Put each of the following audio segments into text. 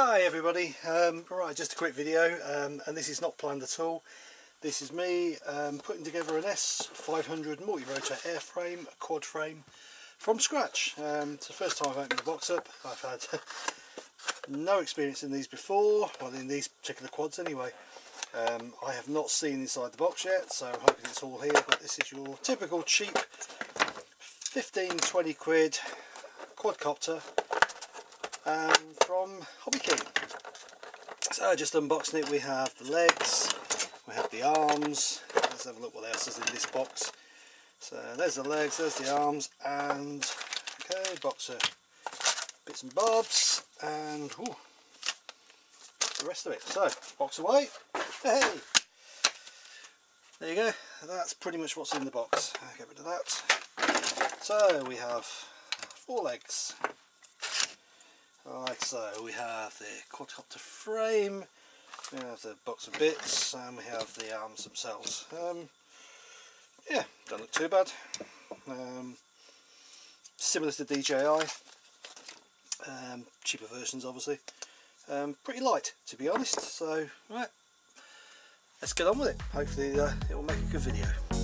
Hi everybody, um, right just a quick video um, and this is not planned at all. This is me um, putting together an S500 multi-rotor airframe, a quad frame from scratch. Um, it's the first time I've opened the box up. I've had no experience in these before, well in these particular quads anyway. Um, I have not seen inside the box yet so I'm hoping it's all here but this is your typical cheap 15-20 quid quadcopter um, from Hobby King. So just unboxing it we have the legs, we have the arms, let's have a look what else is in this box. So there's the legs, there's the arms and okay box of bits and bobs and ooh, the rest of it. So box away, hey! There you go, that's pretty much what's in the box. I'll get rid of that. So we have four legs, like so we have the quadcopter frame we have the box of bits and we have the arms themselves. Um, yeah don't look too bad. Um, similar to DJI um, cheaper versions obviously. Um, pretty light to be honest so right let's get on with it. Hopefully uh, it will make a good video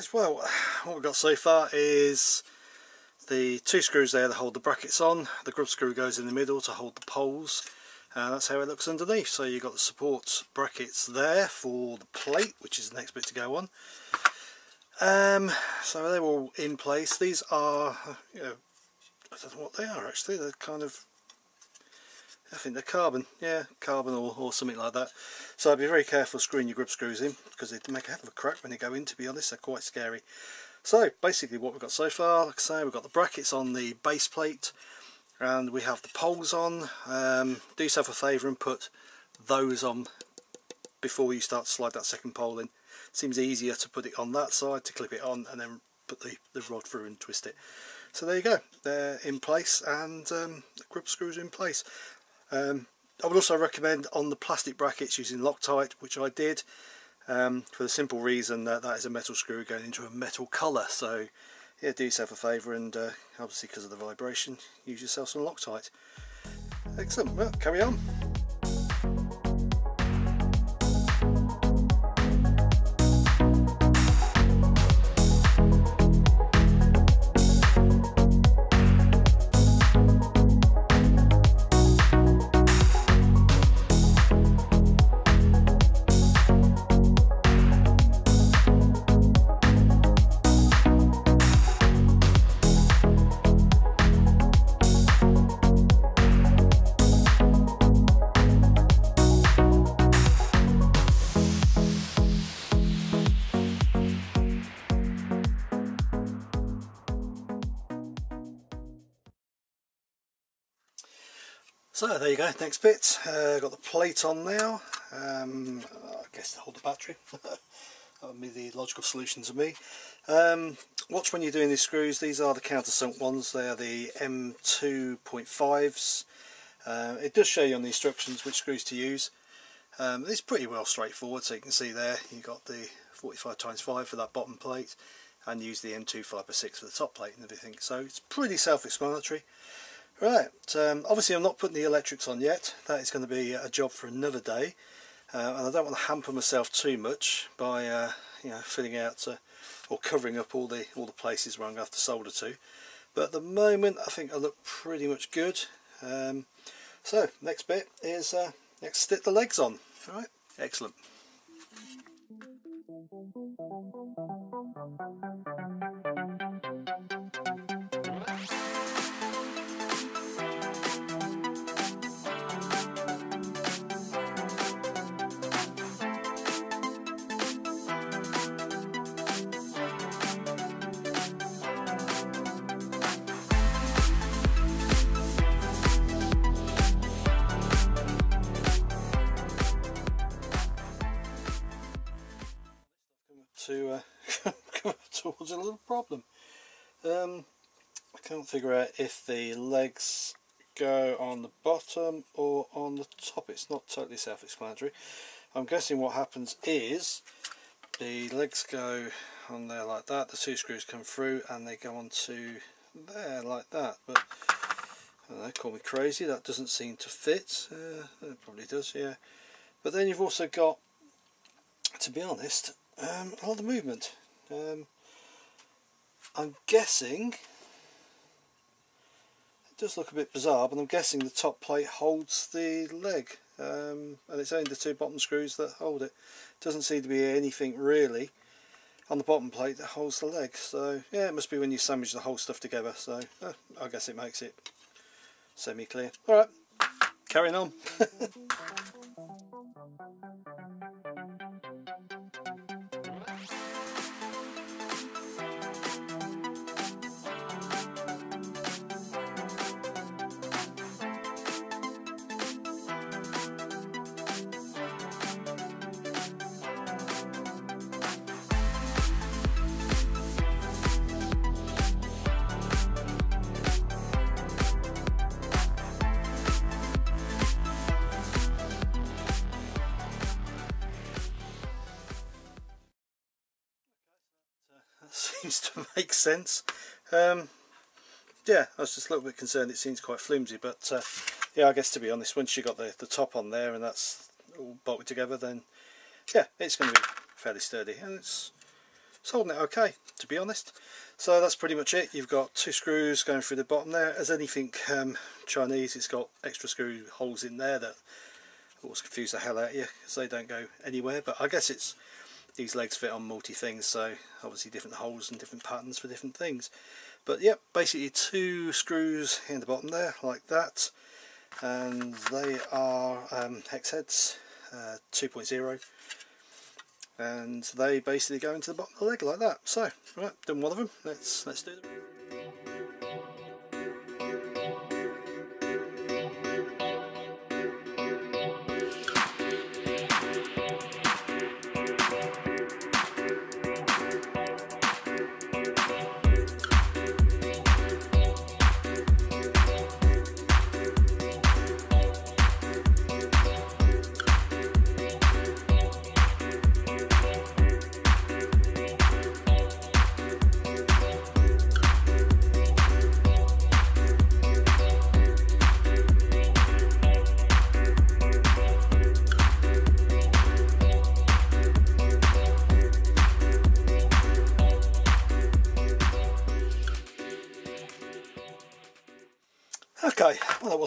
guys, well what we've got so far is the two screws there that hold the brackets on, the grub screw goes in the middle to hold the poles and that's how it looks underneath. So you've got the support brackets there for the plate which is the next bit to go on. Um, so they're all in place. These are, you know, I don't know what they are actually, they're kind of I think they're carbon, yeah, carbon or, or something like that. So I'd be very careful screwing your grub screws in because they make a hell of a crack when they go in to be honest, they're quite scary. So basically what we've got so far, like I say, we've got the brackets on the base plate and we have the poles on. Um, do yourself a favour and put those on before you start to slide that second pole in. Seems easier to put it on that side to clip it on and then put the, the rod through and twist it. so there you go they're in place and um, the grub screws in place um, I would also recommend on the plastic brackets using Loctite which I did um, for the simple reason that that is a metal screw going into a metal colour. So yeah do yourself a favour and uh, obviously because of the vibration use yourself some Loctite. Excellent. Well carry on So there you go, next bit, uh, got the plate on now, um, I guess to hold the battery, that would be the logical solution to me. Um, watch when you're doing these screws, these are the countersunk ones, they are the M2.5s, uh, it does show you on the instructions which screws to use. Um, it's pretty well straightforward, so you can see there you've got the 45 times 5 for that bottom plate and use the M25x6 for the top plate and everything, so it's pretty self-explanatory. Right, um, obviously I'm not putting the electrics on yet, that is going to be a job for another day. Uh, and I don't want to hamper myself too much by uh, you know filling out uh, or covering up all the all the places where I'm going to have to solder to. But at the moment I think I look pretty much good. Um, so next bit is uh, let's stick the legs on. Alright excellent to uh, come towards a little problem. Um, I can't figure out if the legs go on the bottom or on the top. It's not totally self-explanatory. I'm guessing what happens is the legs go on there like that, the two screws come through and they go onto there like that. But they call me crazy, that doesn't seem to fit. Uh, it probably does, yeah. But then you've also got, to be honest, um, all the movement. Um, I'm guessing it does look a bit bizarre, but I'm guessing the top plate holds the leg, um, and it's only the two bottom screws that hold it. Doesn't seem to be anything really on the bottom plate that holds the leg. So yeah, it must be when you sandwich the whole stuff together. So uh, I guess it makes it semi-clear. All right, carrying on. seems to make sense. Um, yeah, I was just a little bit concerned. It seems quite flimsy, but uh, yeah, I guess to be honest, once you got the, the top on there and that's all bolted together, then yeah, it's going to be fairly sturdy and it's, it's holding it okay, to be honest. So that's pretty much it. You've got two screws going through the bottom there. As anything um, Chinese, it's got extra screw holes in there that always confuse the hell out of you because they don't go anywhere. But I guess it's these legs fit on multi things so obviously different holes and different patterns for different things. But yep basically two screws in the bottom there like that. And they are um, hex heads uh, 2.0 and they basically go into the bottom of the leg like that. So right done one of them. Let's let's do them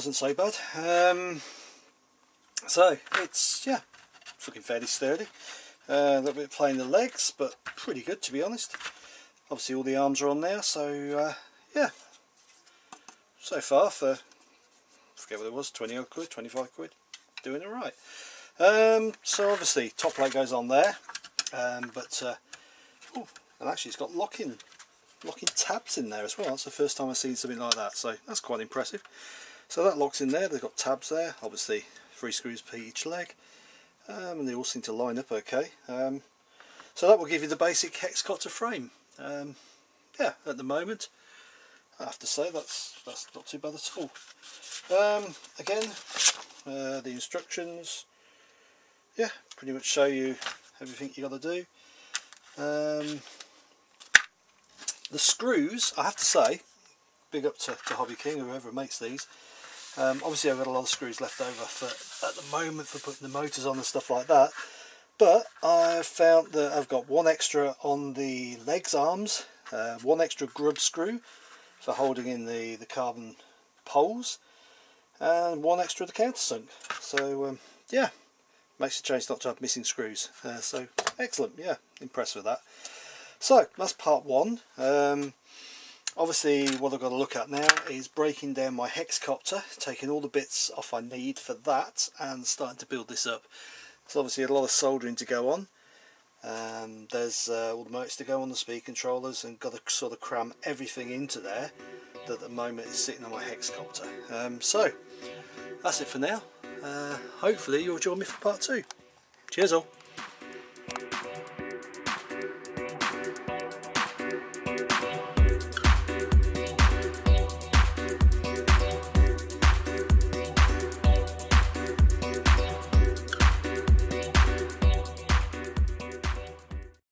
wasn't so bad. Um, so it's yeah, it's looking fairly sturdy. Uh, a little bit playing the legs, but pretty good to be honest. Obviously all the arms are on there, so uh, yeah. So far for forget what it was, 20 odd quid, 25 quid, doing it right. Um, so obviously top plate goes on there, um, but uh, oh, and actually it's got locking locking tabs in there as well. That's the first time I've seen something like that, so that's quite impressive. So that locks in there, they've got tabs there, obviously three screws per each leg, um, and they all seem to line up okay. Um, so that will give you the basic hexcopter frame. Um, yeah, at the moment, I have to say that's that's not too bad at all. Um, again, uh, the instructions, yeah, pretty much show you everything you got to do. Um, the screws, I have to say, big up to, to Hobby King, or whoever makes these. Um, obviously I've got a lot of screws left over for at the moment for putting the motors on and stuff like that. But I've found that I've got one extra on the legs arms, uh, one extra grub screw for holding in the, the carbon poles, and one extra the countersunk. So um, yeah, makes a change not to have missing screws. Uh, so excellent, yeah, impressed with that. So that's part one. Um, obviously what I've got to look at now is breaking down my hexcopter, taking all the bits off I need for that and starting to build this up. So obviously a lot of soldering to go on. Um, there's uh, all the motors to go on the speed controllers and got to sort of cram everything into there that at the moment is sitting on my hexcopter. Um, so that's it for now. Uh, hopefully you'll join me for part two. Cheers all.